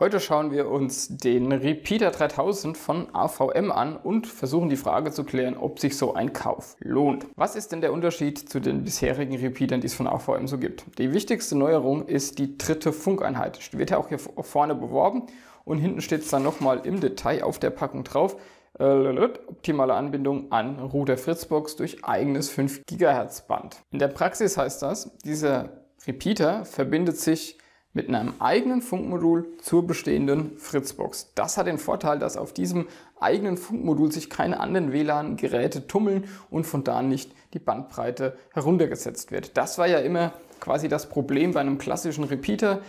Heute schauen wir uns den Repeater 3000 von AVM an und versuchen die Frage zu klären, ob sich so ein Kauf lohnt. Was ist denn der Unterschied zu den bisherigen Repeatern, die es von AVM so gibt? Die wichtigste Neuerung ist die dritte Funkeinheit. Wird ja auch hier vorne beworben und hinten steht es dann nochmal im Detail auf der Packung drauf. Äh, optimale Anbindung an Router Fritzbox durch eigenes 5 GHz Band. In der Praxis heißt das, dieser Repeater verbindet sich mit einem eigenen Funkmodul zur bestehenden Fritzbox. Das hat den Vorteil, dass auf diesem eigenen Funkmodul sich keine anderen WLAN-Geräte tummeln und von da nicht die Bandbreite heruntergesetzt wird. Das war ja immer quasi das Problem bei einem klassischen Repeater.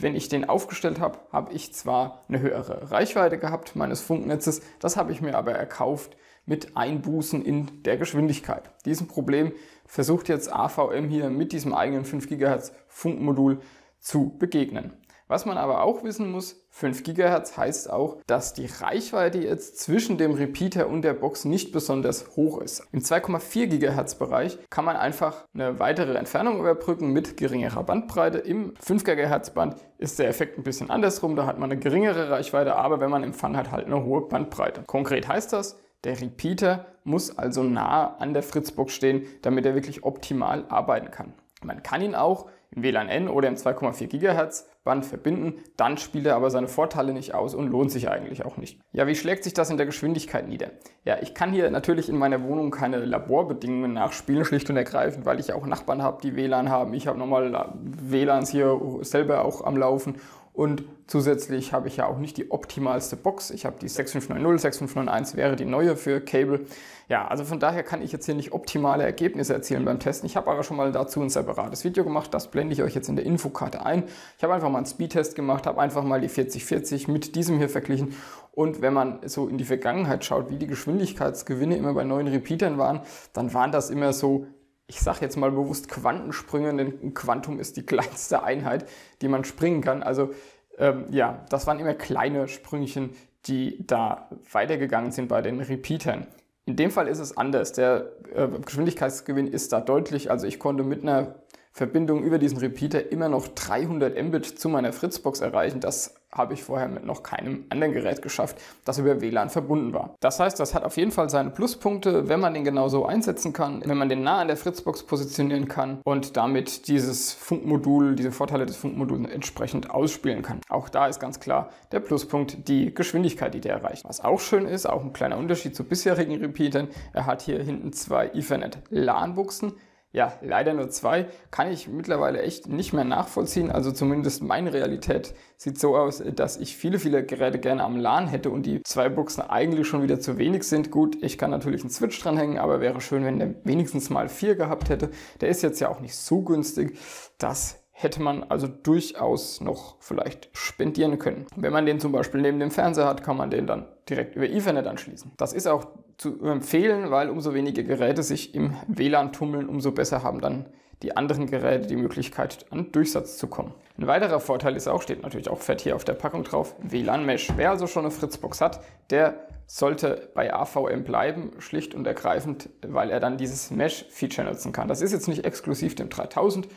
Wenn ich den aufgestellt habe, habe ich zwar eine höhere Reichweite gehabt meines Funknetzes, das habe ich mir aber erkauft mit Einbußen in der Geschwindigkeit. Diesem Problem versucht jetzt AVM hier mit diesem eigenen 5 GHz Funkmodul zu begegnen. Was man aber auch wissen muss, 5 GHz heißt auch, dass die Reichweite jetzt zwischen dem Repeater und der Box nicht besonders hoch ist. Im 2,4 GHz Bereich kann man einfach eine weitere Entfernung überbrücken mit geringerer Bandbreite. Im 5 GHz Band ist der Effekt ein bisschen andersrum, da hat man eine geringere Reichweite, aber wenn man Empfang hat, halt eine hohe Bandbreite. Konkret heißt das, der Repeater muss also nah an der Fritzbox stehen, damit er wirklich optimal arbeiten kann. Man kann ihn auch im WLAN-N oder im 2,4 GHz Band verbinden, dann spielt er aber seine Vorteile nicht aus und lohnt sich eigentlich auch nicht. Ja, wie schlägt sich das in der Geschwindigkeit nieder? Ja, ich kann hier natürlich in meiner Wohnung keine Laborbedingungen nachspielen, schlicht und ergreifend, weil ich auch Nachbarn habe, die WLAN haben. Ich habe nochmal WLANs hier selber auch am Laufen und zusätzlich habe ich ja auch nicht die optimalste Box. Ich habe die 6590, 6591 wäre die neue für Cable. Ja, also von daher kann ich jetzt hier nicht optimale Ergebnisse erzielen beim Testen. Ich habe aber schon mal dazu ein separates Video gemacht. Das blende ich euch jetzt in der Infokarte ein. Ich habe einfach mal einen Speedtest gemacht, habe einfach mal die 4040 mit diesem hier verglichen. Und wenn man so in die Vergangenheit schaut, wie die Geschwindigkeitsgewinne immer bei neuen Repeatern waren, dann waren das immer so ich sage jetzt mal bewusst Quantensprünge, denn ein Quantum ist die kleinste Einheit, die man springen kann. Also ähm, ja, das waren immer kleine Sprüngchen, die da weitergegangen sind bei den Repeatern. In dem Fall ist es anders. Der äh, Geschwindigkeitsgewinn ist da deutlich. Also ich konnte mit einer Verbindung über diesen Repeater immer noch 300 Mbit zu meiner Fritzbox erreichen. Das habe ich vorher mit noch keinem anderen Gerät geschafft, das über WLAN verbunden war. Das heißt, das hat auf jeden Fall seine Pluspunkte, wenn man den genauso einsetzen kann, wenn man den nah an der Fritzbox positionieren kann und damit dieses Funkmodul, diese Vorteile des Funkmoduls entsprechend ausspielen kann. Auch da ist ganz klar der Pluspunkt die Geschwindigkeit, die der erreicht. Was auch schön ist, auch ein kleiner Unterschied zu bisherigen Repeatern, er hat hier hinten zwei Ethernet LAN-Buchsen ja, leider nur zwei, kann ich mittlerweile echt nicht mehr nachvollziehen. Also zumindest meine Realität sieht so aus, dass ich viele, viele Geräte gerne am LAN hätte und die zwei Buchsen eigentlich schon wieder zu wenig sind. Gut, ich kann natürlich einen Switch dranhängen, aber wäre schön, wenn der wenigstens mal vier gehabt hätte. Der ist jetzt ja auch nicht so günstig. Das hätte man also durchaus noch vielleicht spendieren können. Wenn man den zum Beispiel neben dem Fernseher hat, kann man den dann direkt über Ethernet anschließen. Das ist auch zu empfehlen, weil umso weniger Geräte sich im WLAN tummeln, umso besser haben dann die anderen Geräte die Möglichkeit, an Durchsatz zu kommen. Ein weiterer Vorteil ist auch, steht natürlich auch fett hier auf der Packung drauf, WLAN-Mesh. Wer also schon eine Fritzbox hat, der sollte bei AVM bleiben, schlicht und ergreifend, weil er dann dieses Mesh-Feature nutzen kann. Das ist jetzt nicht exklusiv dem 3000 äh,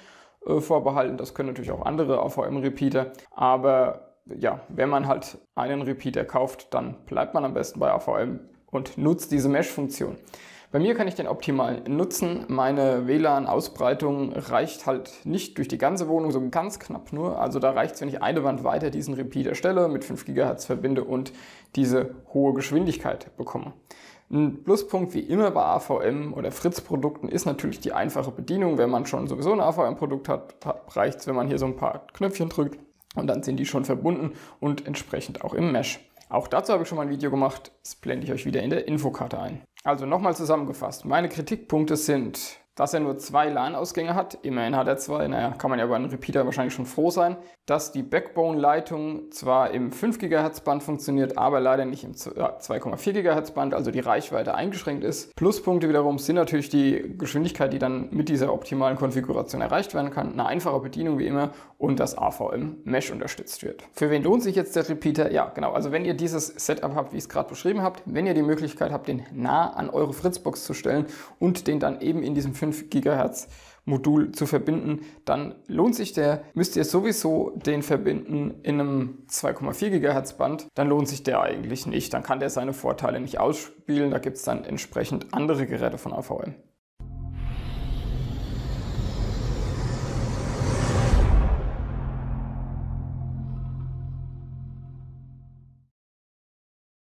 vorbehalten. Das können natürlich auch andere AVM-Repeater. Aber ja, wenn man halt einen Repeater kauft, dann bleibt man am besten bei AVM und nutzt diese Mesh-Funktion. Bei mir kann ich den optimal nutzen. Meine WLAN-Ausbreitung reicht halt nicht durch die ganze Wohnung, so ganz knapp nur. Also da reicht es, wenn ich eine Wand weiter diesen Repeater stelle, mit 5 GHz verbinde und diese hohe Geschwindigkeit bekomme. Ein Pluspunkt wie immer bei AVM oder Fritz-Produkten ist natürlich die einfache Bedienung. Wenn man schon sowieso ein AVM-Produkt hat, reicht es, wenn man hier so ein paar Knöpfchen drückt und dann sind die schon verbunden und entsprechend auch im Mesh. Auch dazu habe ich schon mal ein Video gemacht, das blende ich euch wieder in der Infokarte ein. Also nochmal zusammengefasst, meine Kritikpunkte sind dass er nur zwei LAN-Ausgänge hat. Immerhin hat er zwei. Naja, kann man ja bei einem Repeater wahrscheinlich schon froh sein. Dass die Backbone-Leitung zwar im 5 GHz Band funktioniert, aber leider nicht im 2,4 GHz Band, also die Reichweite eingeschränkt ist. Pluspunkte wiederum sind natürlich die Geschwindigkeit, die dann mit dieser optimalen Konfiguration erreicht werden kann. Eine einfache Bedienung wie immer und das AVM Mesh unterstützt wird. Für wen lohnt sich jetzt der Repeater? Ja, genau. Also wenn ihr dieses Setup habt, wie ich es gerade beschrieben habt, wenn ihr die Möglichkeit habt, den nah an eure Fritzbox zu stellen und den dann eben in diesem 5 GHz Modul zu verbinden, dann lohnt sich der. Müsst ihr sowieso den verbinden in einem 2,4 GHz Band, dann lohnt sich der eigentlich nicht. Dann kann der seine Vorteile nicht ausspielen. Da gibt es dann entsprechend andere Geräte von AVM.